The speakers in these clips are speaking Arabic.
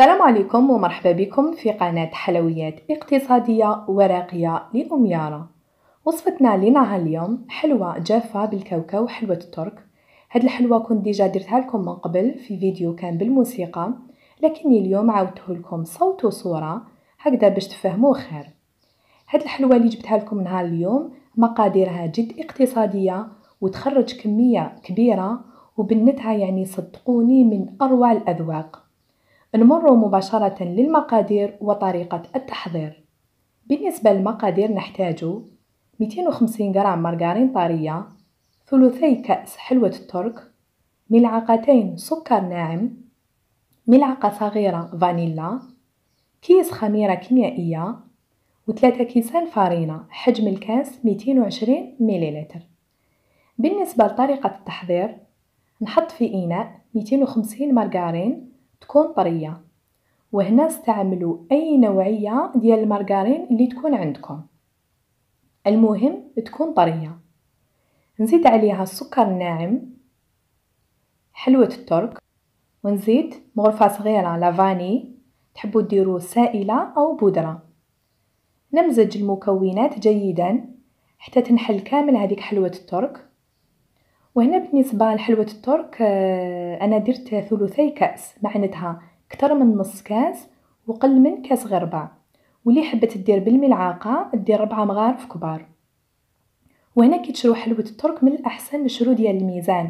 السلام عليكم ومرحبا بكم في قناة حلويات اقتصادية وراقية لأم يارا وصفتنا لنهار اليوم حلوة جافة بالكاوكاو حلوة الترك. هاد الحلوة كنت ديجا درتها لكم من قبل في فيديو كان بالموسيقى لكني اليوم عاودته لكم صوت وصورة هكذا باش تفهموا خير. هاد الحلوة اللي جبتها لكم نهار اليوم مقاديرها جد اقتصادية وتخرج كمية كبيرة وبنتها يعني صدقوني من أروع الأذواق. نمر مباشرة للمقادير وطريقة التحضير. بالنسبة للمقادير نحتاج 250 غرام مارغرين طرية ثلثي كأس حلوة الترك ملعقتين سكر ناعم ملعقة صغيرة فانيلا كيس خميرة كيميائية وثلاثة كيسان فارينة حجم الكاس 220 مليلتر بالنسبة لطريقة التحضير نحط في إناء 250 مارغرين تكون طرية. وهنا استعملوا أي نوعية ديال المارغرين اللي تكون عندكم. المهم تكون طرية. نزيد عليها السكر الناعم حلوة الترك ونزيد مغرفة صغيرة لافاني تحبوا ديروا سائلة أو بودرة. نمزج المكونات جيدا حتى تنحل كامل هذيك حلوة الترك. وهنا بالنسبة لحلوة الترك آه، أنا درت ثلثي كأس معناتها كتر من نص كأس وقل من كأس غير ربع واللي حبت دير بالملعقة دير ربعة مغارف كبار. وهنا كي تشرو حلوة الترك من الأحسن نشرو ديال الميزان.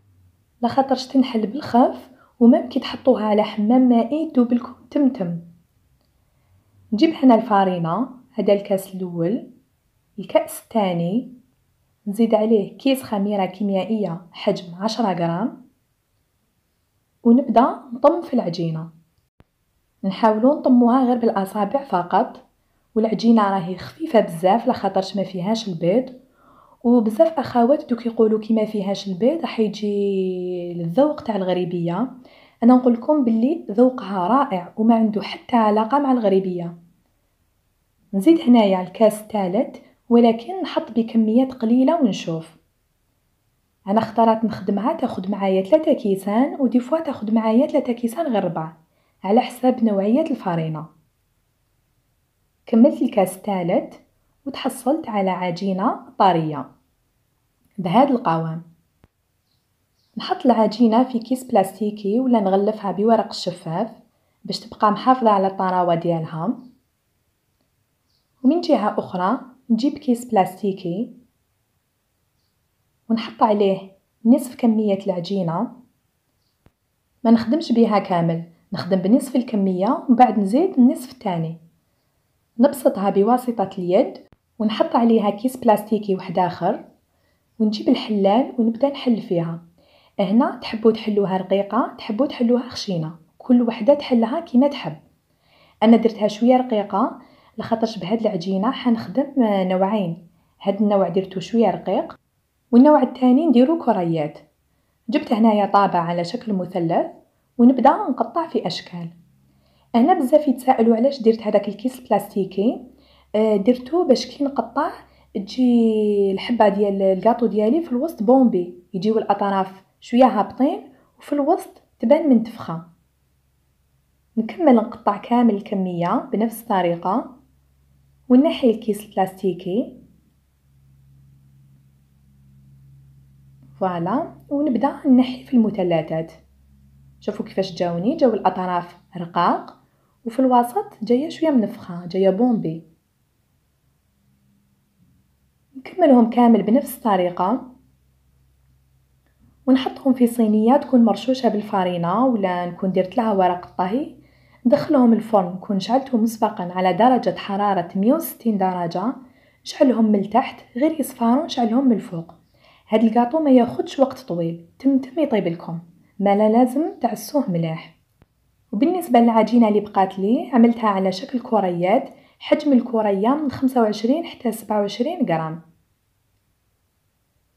لخاطرش تنحل بالخف و même كي تحطوها على حمام مائي تذوبلكم تمتم نجيب هنا الفارينة هذا الكأس الأول. الكأس الثاني. نزيد عليه كيس خميرة كيميائية حجم عشرة غرام ونبدأ نطم في العجينة. نحاولو نطموها غير بالأصابع فقط والعجينة راهي خفيفة بزاف لخاطرش ما فيهاش البيض وبزاف أخوات دوك يقولوا كي ما فيهاش البيض راح يجي الذوق تاع الغريبية. أنا نقول لكم باللي ذوقها رائع وما عنده حتى علاقة مع الغريبية. نزيد هنايا الكاس الثالث ولكن نحط بكميات قليلة ونشوف. أنا اختارت نخدمها تاخد معايا ثلاثة كيسان ودي فوا تاخد معايا ثلاثة كيسان غير ربعة على حساب نوعية الفرينة. كملت الكاس الثالث وتحصلت على عجينة طرية بهذا القوام. نحط العجينة في كيس بلاستيكي ولا نغلفها بورق الشفاف باش تبقى محافظة على الطراوة ديالها. ومن جهة أخرى نجيب كيس بلاستيكي ونحط عليه نصف كمية العجينة. ما نخدمش بها كامل نخدم بنصف الكمية ومن بعد نزيد النصف الثاني. نبسطها بواسطة اليد ونحط عليها كيس بلاستيكي واحد آخر ونجيب الحلال ونبدأ نحل فيها. هنا تحبوا تحلوها رقيقة تحبوا تحلوها خشينة. كل وحدة تحلها كيما تحب. أنا درتها شوية رقيقة لخاطرش بهاد العجينة حنخدم نوعين. هاد النوع درتو شوية رقيق والنوع الثاني نديرو كريات. جبت هنايا طابع على شكل مثلث ونبدا نقطع في أشكال. هنا بزاف يتسائلوا علاش درت هذاك الكيس البلاستيكي. آه، درتو باش كي نقطع تجي الحبة ديال الكاطو ديالي في الوسط bombé. يجيو الأطراف شوية هابطين وفي الوسط تبان منتفخة. نكمل نقطع كامل الكمية بنفس الطريقة. ونحي الكيس البلاستيكي voilà ونبدأ نحي في المثلثات. شوفوا كيفاش جاوني جاو الأطراف رقاق وفي الوسط جاية شوية منفخة جاية بومبي. نكملهم كامل بنفس الطريقة. ونحطهم في صينية تكون مرشوشة بالفارينة ولا نكون درت لها ورق الطهي ندخلهم الفرن نكون شعلتهم مسبقا على درجة حرارة 160 درجة نشعلهم من التحت غير يصفاروا نشعلهم من الفوق. هاد الكاطو ما ياخدش وقت طويل تم تم يطيب لكم ما لا لازم تعسوه مليح وبالنسبة للعجينة اللي بقات لي عملتها على شكل كريات حجم الكرية من 25 حتى 27 غرام.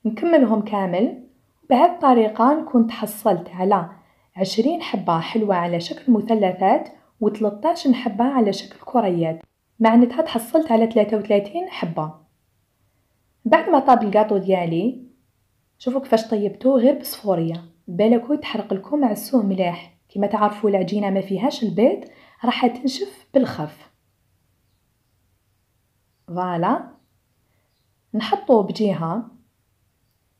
نكملهم كامل. بهذه الطريقة نكون تحصلت على عشرين حبة حلوة على شكل مثلثات و 13 حبة على شكل كريات. معناتها تحصلت على 33 حبة. بعد ما طاب الكاطو ديالي شوفوا كيفاش طيبتوه غير بصفورية. بالكو يتحرق لكم عسوه مليح كما تعرفوا العجينة ما فيهاش البيض راح تنشف بالخف. فوالا. نحطو بجهة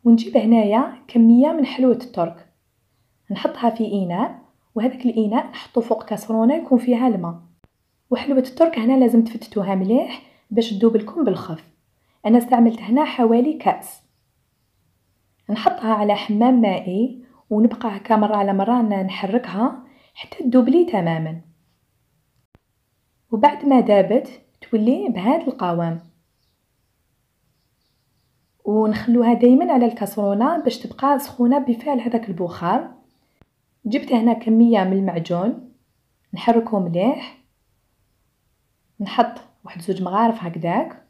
ونجيب هنايا كمية من حلوة الترك. نحطها في إناء وهذاك الإناء نحطو فوق كاسرونة يكون فيها الماء. وحلوة الترك هنا لازم تفتتوها مليح باش تذوب لكم بالخف. أنا استعملت هنا حوالي كأس. نحطها على حمام مائي ونبقى هكا مرة على مرة نحركها حتى تذوب لي تماما. وبعد ما ذابت تولي بهذا القوام. ونخلوها دائما على الكاسرونة باش تبقى سخونة بفعل هذاك البخار. جبت هنا كمية من المعجون نحركه مليح نحط واحد زوج مغارف هكذاك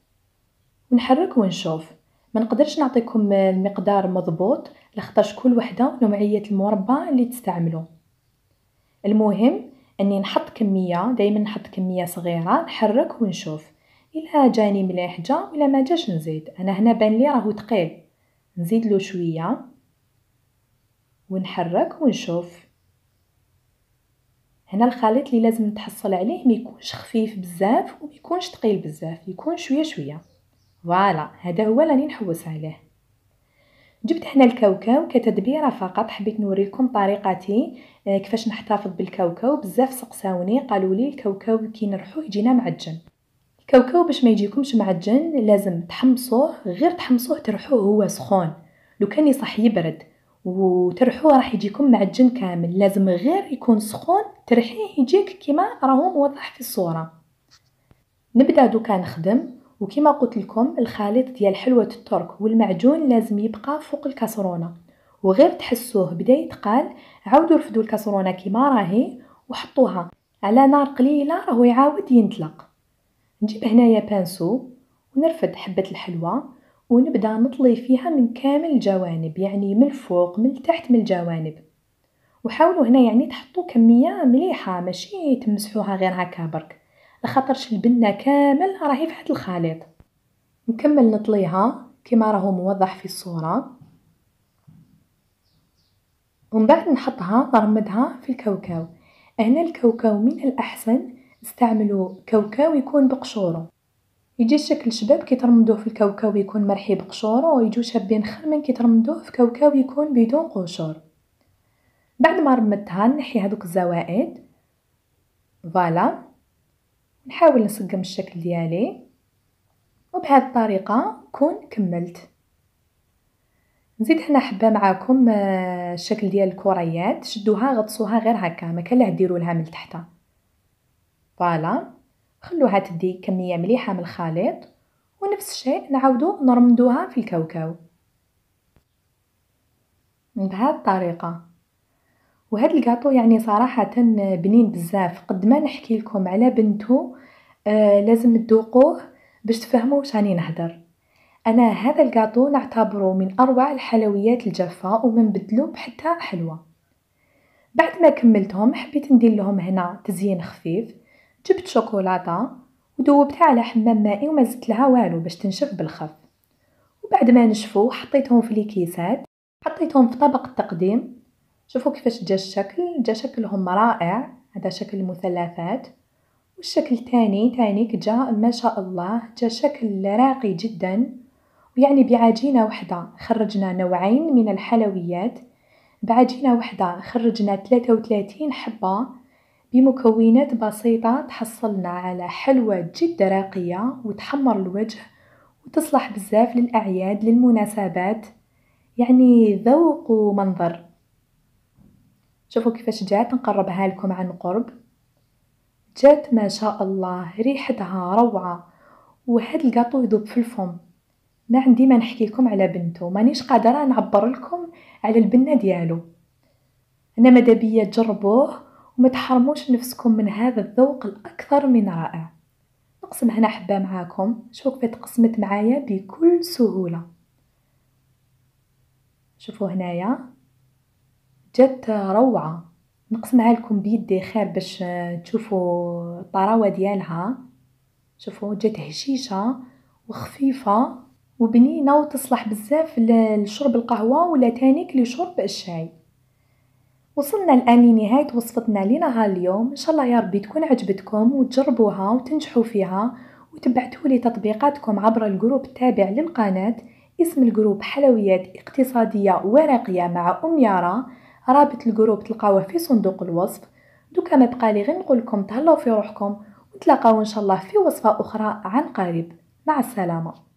ونحرك ونشوف. ما نقدرش نعطيكم المقدار مضبوط لخاطرش كل وحدة نوعيه المربى اللي تستعملوا المهم إني نحط كمية دائما نحط كمية صغيرة نحرك ونشوف. إلا جاني مليح جا ولا ما جاش نزيد. أنا هنا بان لي راهو ثقيل نزيد له شوية. ونحرك ونشوف. هنا الخليط اللي لازم نتحصل عليه ما يكونش خفيف بزاف وما يكونش ثقيل بزاف يكون شوية شوية. voilà هذا هو راني نحوس عليه. جبت هنا الكاوكاو كتدبيره فقط حبيت نوريكم طريقتي. آه، كيفاش نحتفظ بالكاوكاو. بزاف سقساوني قالوا لي الكاوكاو كي نرحوه يجينا معجن. الكاوكاو باش ما يجيكمش معجن لازم تحمصوه غير تحمصوه ترحوه هو سخون. لو كان يصح يبرد. وترحوه راح يجيكم معجن كامل. لازم غير يكون سخون ترحيه يجيك كما راهو موضح في الصورة. نبدأ دوكا نخدم وكما قلت لكم الخليط ديال حلوة الترك والمعجون لازم يبقى فوق الكاسرونة. وغير تحسوه بدأ يتقال عاودوا رفدوا الكاسرونة كيما راهي وحطوها. على نار قليلة راهو يعاود ينطلق. نجيب هنايا بانسو ونرفد حبة الحلوى ونبدأ نطلي فيها من كامل الجوانب يعني من الفوق من التحت من الجوانب. وحاولوا هنا يعني تحطوا كمية مليحة ماشي تمسحوها غير هكا برك. لخاطرش البنة كامل راهي في الخليط. نكمل نطليها كما راهو موضح في الصورة. ومن بعد نحطها نرمدها في الكاوكاو. هنا الكاوكاو من الأحسن استعملوا كاوكاو يكون بقشورو يجي الشكل شباب كي ترمدوه في الكاوكاو يكون مرحي بقشورو ويجو شابين خير من كي ترمدوه في كاوكاو يكون بدون قشور. بعد ما رمدتها نحي هذوك الزوائد. voilà. نحاول نسقم الشكل ديالي. وبهذه الطريقة كون كملت. نزيد هنا حبة معاكم آه، الشكل ديال الكريات شدوها غطسوها غير هكا ما كان لا ديروا لها من تحت voilà. خلوها تدي كمية مليحة من الخليط ونفس الشيء نعاودو نرمدوها في الكاوكاو. بهذه الطريقة. وهذا الكاطو يعني صراحة بنين بزاف. قد ما نحكي لكم على بنتو آه لازم تذوقوه باش تفهموا واش راني نهدر أنا هذا الكاطو نعتبره من أروع الحلويات الجافة وما نبدلو بحتى حلوة. بعد ما كملتهم حبيت ندير لهم هنا تزيين خفيف. جبت شوكولاتة ودوبتها على حمام مائي وما زدت لها والو باش تنشف بالخف. وبعد ما نشفوا حطيتهم في الكيسات حطيتهم في طبق التقديم. شوفوا كيفاش جا الشكل جا شكلهم رائع هذا شكل المثلثات. والشكل الثاني تانيك جا ما شاء الله جا شكل راقي جدا. ويعني بعجينة وحدة خرجنا نوعين من الحلويات. بعجينة وحدة خرجنا 33 حبة. بمكونات بسيطة تحصلنا على حلوى جد راقية وتحمر الوجه وتصلح بزاف للأعياد للمناسبات يعني ذوق ومنظر. شوفوا كيفاش جات نقربها لكم عن قرب. جات ما شاء الله ريحتها روعة وهاد القاطو يذوب في الفم. ما عندي ما نحكي لكم على بنته مانيش قادرة نعبر لكم على البنة ديالو. أنا ماذا بيا تجربوه؟ وما تحرموش نفسكم من هذا الذوق الأكثر من رائع. نقسم هنا حبة معاكم شوفوا تقسمت معايا بكل سهولة. شوفوا هنايا. جات روعة. نقسمها لكم بيدي خير باش تشوفوا الطراوة ديالها. شوفوا جات هشيشة وخفيفة وبنينة وتصلح بزاف لشرب القهوة ولا تانيك لشرب الشاي. وصلنا الآن لنهاية وصفتنا لنهار اليوم. إن شاء الله يا ربي تكون عجبتكم وتجربوها وتنجحوا فيها وتبعتوا لي تطبيقاتكم عبر الجروب التابع للقناة. اسم ال groupe حلويات اقتصادية وراقية مع أم يارا. رابط ال groupe تلقاوه في صندوق الوصف. دوكا ما بقى لي غير نقول لكم تهلاو في روحكم ونتلاقاو إن شاء الله في وصفة أخرى عن قريب. مع السلامة.